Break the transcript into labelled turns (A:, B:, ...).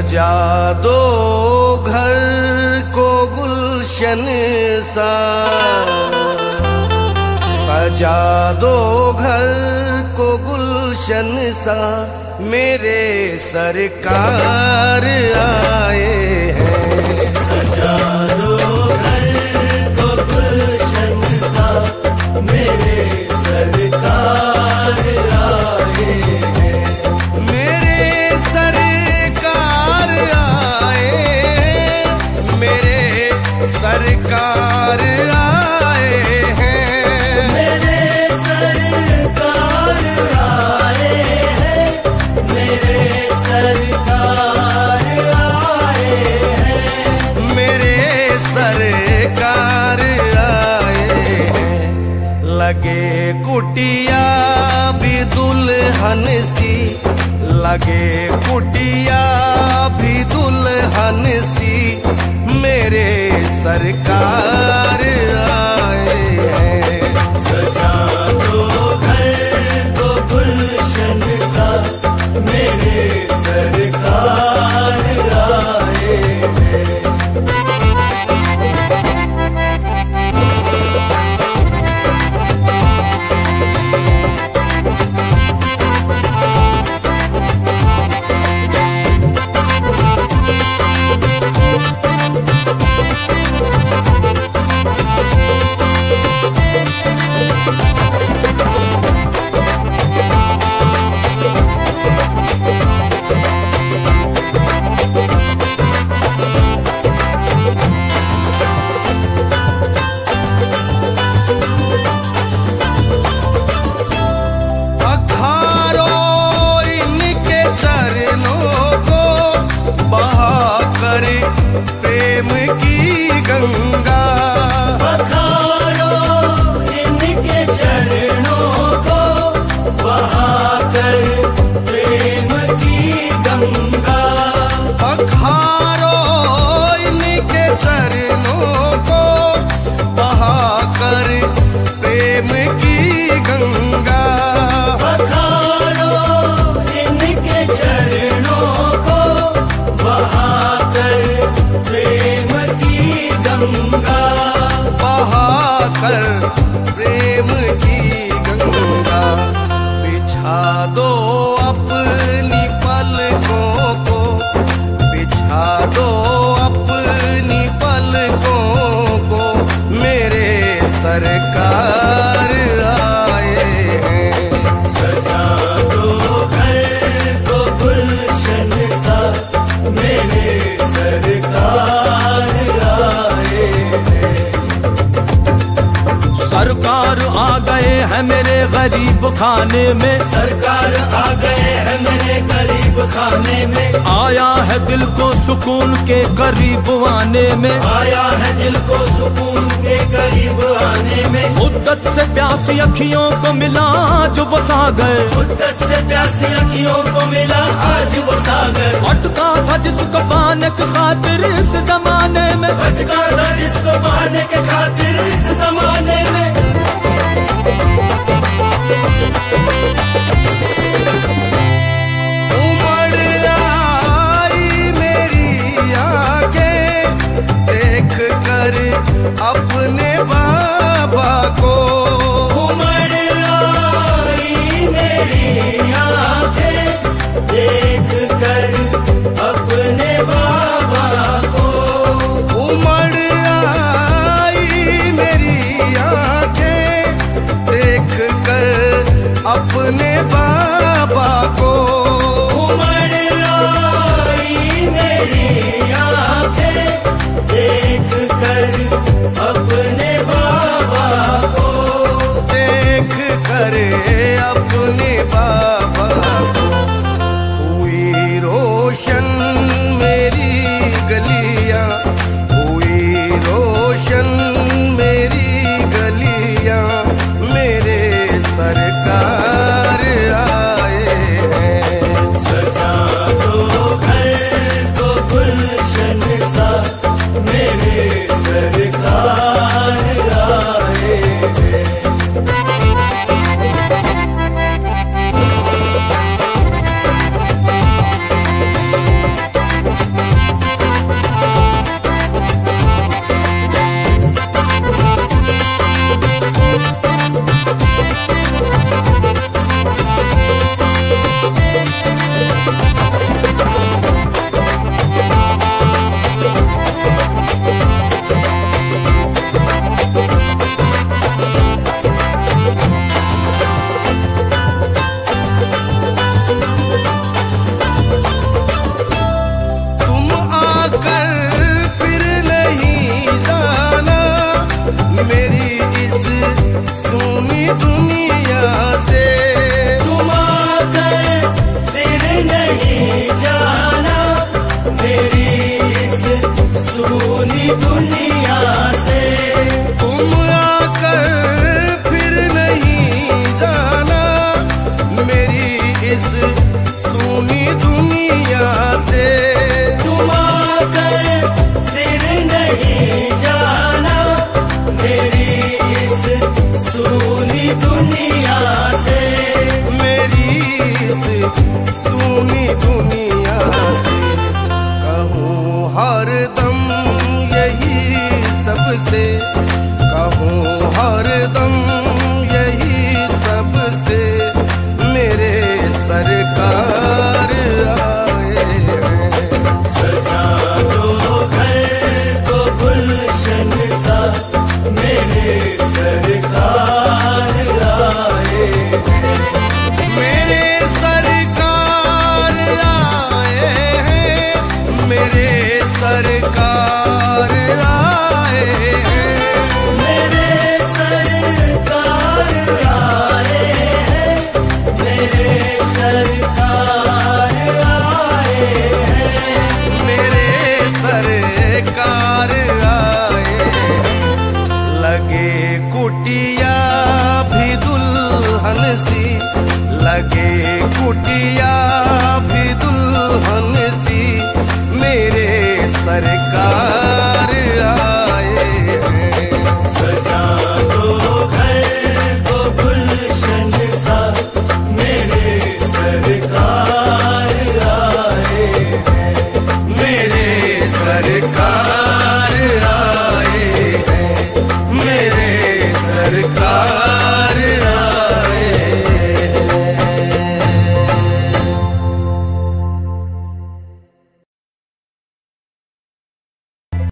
A: सजा दो घर को गुलशन सा। सजा दो घर को गुलशन सा। मेरे सरकार आए कुटिया भी दुल्हन सी लगे कुटिया भी दुल्हन सी मेरे सरकार प्रेम की गंगा।
B: बहाकर प्रेम
C: गए हैं मेरे गरीब खाने में।
B: सरकार आ गए हैं मेरे गरीब खाने में।
C: आया है दिल को सुकून के करीब आने में।
B: आया है दिल को सुकून के करीब आने में।
C: मुद्दत से प्यासी अखियों को मिला आज वो सागर।
B: मुद्दत से प्यासी अखियों को मिला आज वो सागर।
C: अटका था जिसको पाने के खातिर इस जमाने में।
B: अटका था जिसको पाने के खातिर इस जमाने में।
A: अपने बाबा को।
B: उमड़ आई मेरी आँखें देख अपने बाबा को। दुनिया से।
A: तुम आकर फिर नहीं जाना। मेरी इस सुनी दुनिया से।
B: तुम आकर फिर नहीं जाना। मेरी इस सुनी दुनिया से।
A: मेरी इस सुनी दुनिया से। कहूँ हर हर दम यही सबसे मेरे सरकार आए
B: सजा दो घर को गुलशन सा,
A: मेरे सरकार।